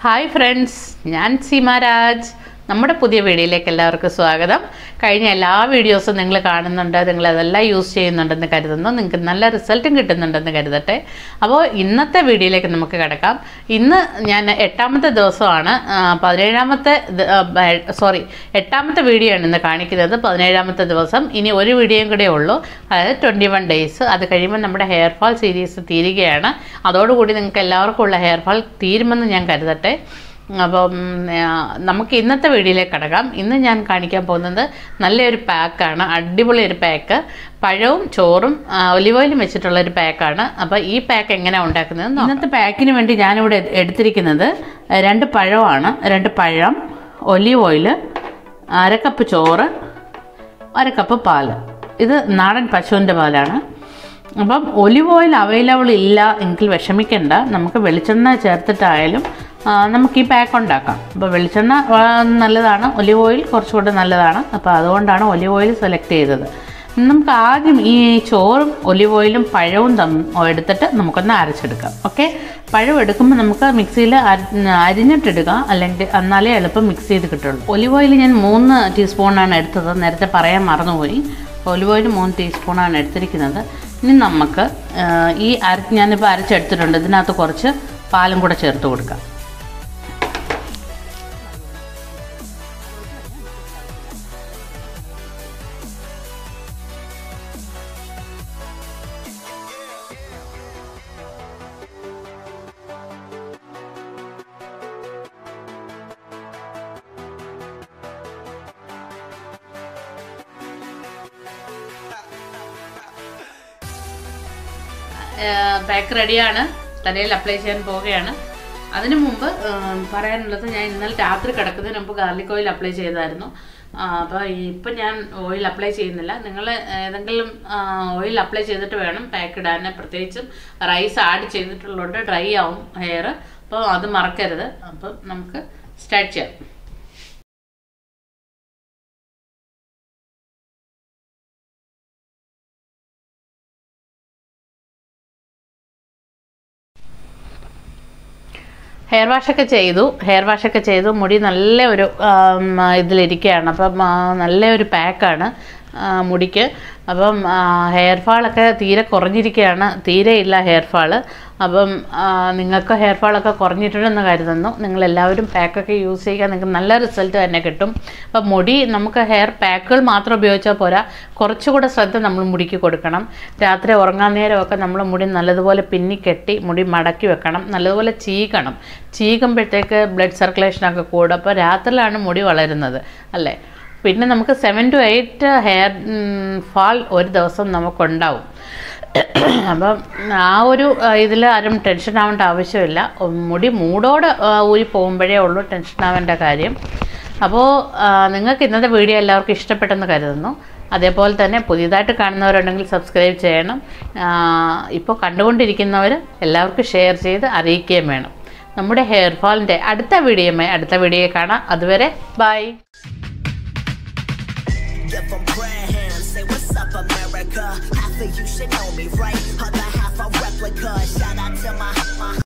Hi friends ഞാൻ സീമാരാജ് നമ്മുടെ പുതിയ വീഡിയോയിലേക്ക് എല്ലാവർക്കും സ്വാഗതം. കഴിഞ്ഞ എല്ലാ വീഡിയോസും നിങ്ങൾ കാണുന്നുണ്ട് നിങ്ങൾ അതെല്ലാം യൂസ് ചെയ്യുന്നുണ്ടെന്ന് കരുതുന്നു. നിങ്ങൾക്ക് നല്ല റിസൾട്ടും കിട്ടുന്നുണ്ടെന്ന് കരുതട്ടെ. അപ്പോൾ ഇന്നത്തെ വീഡിയോയിലേക്ക് നമുക്ക് കിടക്കാം. ഇന്ന് ഞാൻ എട്ടാമത്തെ ദിവസമാണ്. പതിനേഴാമത്തെ സോറി എട്ടാമത്തെ വീഡിയോ ആണ് ഇന്ന് കാണിക്കുന്നത്. പതിനേഴാമത്തെ ദിവസം. ഇനി ഒരു വീഡിയോയും കൂടെ ഉള്ളൂ. അതായത് ട്വന്റി വൺ ഡേയ്സ് അത് കഴിയുമ്പോൾ നമ്മുടെ ഹെയർ ഫാൾ സീരീസ് തീരുകയാണ്. അതോടുകൂടി നിങ്ങൾക്ക് എല്ലാവർക്കും ഉള്ള ഹെയർ ഫാൾ തീരുമെന്ന് ഞാൻ കരുതട്ടെ. അപ്പം നമുക്ക് ഇന്നത്തെ വീഡിയോയിലേക്ക് കടക്കാം. ഇന്ന് ഞാൻ കാണിക്കാൻ പോകുന്നത് നല്ലൊരു പാക്കാണ്. അടിപൊളി ഒരു പാക്ക്. പഴവും ചോറും ഒലിവ് ഓയിലും വെച്ചിട്ടുള്ള ഒരു പാക്കാണ്. അപ്പോൾ ഈ പാക്ക് എങ്ങനെയാണ് ഉണ്ടാക്കുന്നത്. ഇന്നത്തെ പാക്കിന് വേണ്ടി ഞാനിവിടെ എടുത്തിരിക്കുന്നത് രണ്ട് പഴമാണ്. രണ്ട് പഴം ഒലിവ് ഓയിൽ അരക്കപ്പ് കപ്പ് ചോറ് അരക്കപ്പ് കപ്പ് പാൽ. ഇത് നാടൻ പശുവിന്റെ പാലാണ്. അപ്പം ഒലിവ് ഓയിൽ അവൈലബിൾ ഇല്ല എങ്കിൽ വിഷമിക്കേണ്ട. നമുക്ക് വെളിച്ചെണ്ണ ചേർത്തിട്ടായാലും നമുക്ക് ഈ പാക്ക് ഉണ്ടാക്കാം. അപ്പോൾ വെളിച്ചെണ്ണ നല്ലതാണ്. ഒലിവ് ഓയിൽ കുറച്ചുകൂടെ നല്ലതാണ്. അപ്പോൾ അതുകൊണ്ടാണ് ഒലിവ് ഓയിൽ സെലക്ട് ചെയ്തത്. നമുക്ക് ആദ്യം ഈ ചോറും ഒലിവ് ഓയിലും പഴവും തം എടുത്തിട്ട് നമുക്കൊന്ന് അരച്ചെടുക്കാം. ഓക്കെ പഴം എടുക്കുമ്പോൾ നമുക്ക് മിക്സിയിൽ അരിഞ്ഞിട്ടെടുക്കാം അല്ലെങ്കിൽ എന്നാലേ എളുപ്പം മിക്സ് ചെയ്ത് കിട്ടുള്ളൂ. ഒലിവ് ഓയിൽ ഞാൻ മൂന്ന് ടീസ്പൂണാണ് എടുത്തത്. നേരത്തെ പറയാൻ മറന്നുപോയി. ഒലിവ് ഓയിൽ മൂന്ന് ടീസ്പൂണാണ് എടുത്തിരിക്കുന്നത്. ഇനി നമുക്ക് ഈ അര ഞാനിപ്പോൾ അരച്ചെടുത്തിട്ടുണ്ട്. ഇതിനകത്ത് കുറച്ച് പാലും കൂടെ ചേർത്ത് കൊടുക്കാം. പാക്ക് റെഡിയാണ് തലയിൽ അപ്ലൈ ചെയ്യാൻ പോവുകയാണ്. അതിനു മുമ്പ് പറയാനുള്ളത് ഞാൻ ഇന്നലെ രാത്രി കിടക്കുന്നതിന് മുമ്പ് ഗാർലിക് ഓയിൽ അപ്ലൈ ചെയ്തായിരുന്നു. അപ്പോൾ ഇപ്പം ഞാൻ ഓയിൽ അപ്ലൈ ചെയ്യുന്നില്ല. നിങ്ങൾ ഏതെങ്കിലും ഓയിൽ അപ്ലൈ ചെയ്തിട്ട് വേണം പാക്ക് ഇടാൻ പ്രത്യേകിച്ചും റൈസ് ആഡ് ചെയ്തിട്ടുള്ളതുകൊണ്ട് ഡ്രൈ ആവും ഹെയർ അപ്പോൾ അത് മറക്കരുത്. അപ്പം നമുക്ക് സ്റ്റാർട്ട് ചെയ്യാം. ഹെയർ വാഷൊക്കെ ചെയ്തു. ഹെയർ വാഷൊക്കെ ചെയ്തു. മുടി നല്ല ഒരു ഇതിലിരിക്കുകയാണ്. അപ്പം നല്ല ഒരു പാക്കാണ് മുടിക്ക്. അപ്പം ഹെയർ ഫാളൊക്കെ തീരെ കുറഞ്ഞിരിക്കുകയാണ് തീരെ ഇല്ല ഹെയർ ഫാൾ അപ്പം നിങ്ങൾക്ക് ഹെയർ ഫാളൊക്കെ കുറഞ്ഞിട്ടുണ്ടെന്ന് കരുതുന്നു. നിങ്ങളെല്ലാവരും പാക്കൊക്കെ യൂസ് ചെയ്യുക. നിങ്ങൾക്ക് നല്ല റിസൾട്ട് തന്നെ കിട്ടും. അപ്പം മുടി നമുക്ക് ഹെയർ പാക്കുകൾ മാത്രം ഉപയോഗിച്ചാൽ പോരാ. കുറച്ചുകൂടെ ശ്രദ്ധ നമ്മൾ മുടിക്ക് കൊടുക്കണം. രാത്രി ഉറങ്ങാൻ നേരമൊക്കെ നമ്മൾ മുടി നല്ലതുപോലെ പിന്നി കെട്ടി മുടി മടക്കി വെക്കണം. നല്ലതുപോലെ ചീകണം. ചീകുമ്പോഴത്തേക്ക് ബ്ലഡ് സർക്കുലേഷനൊക്കെ കൂടും. അപ്പോൾ രാത്രിയിലാണ് മുടി വളരുന്നത്. അല്ലേ? പിന്നെ നമുക്ക് seven to eight hair fall ഒരു ദിവസം നമുക്കുണ്ടാവും. അപ്പം ആ ഒരു ഇതിൽ ആരും ടെൻഷൻ ആവേണ്ട ആവശ്യമില്ല. മുടി മൂടോടെ ഊരി പോകുമ്പോഴേ ഉള്ളൂ ടെൻഷൻ ആവേണ്ട കാര്യം. അപ്പോൾ നിങ്ങൾക്ക് ഇന്നത്തെ വീഡിയോ എല്ലാവർക്കും ഇഷ്ടപ്പെട്ടെന്ന് കരുതുന്നു. അതേപോലെ തന്നെ പുതിയതായിട്ട് കാണുന്നവരുണ്ടെങ്കിൽ സബ്സ്ക്രൈബ് ചെയ്യണം. ഇപ്പോൾ കണ്ടുകൊണ്ടിരിക്കുന്നവർ എല്ലാവർക്കും ഷെയർ ചെയ്ത് അറിയിക്കുകയും വേണം. നമ്മുടെ ഹെയർ ഫാളിന്റെ അടുത്ത വീഡിയോയുമായി അടുത്ത വീഡിയോ കാണാം. അതുവരെ bye Give 'em prayer hands. Say, what's up, America? Half of you should know me, right? Other half a replica. Shout out to my, my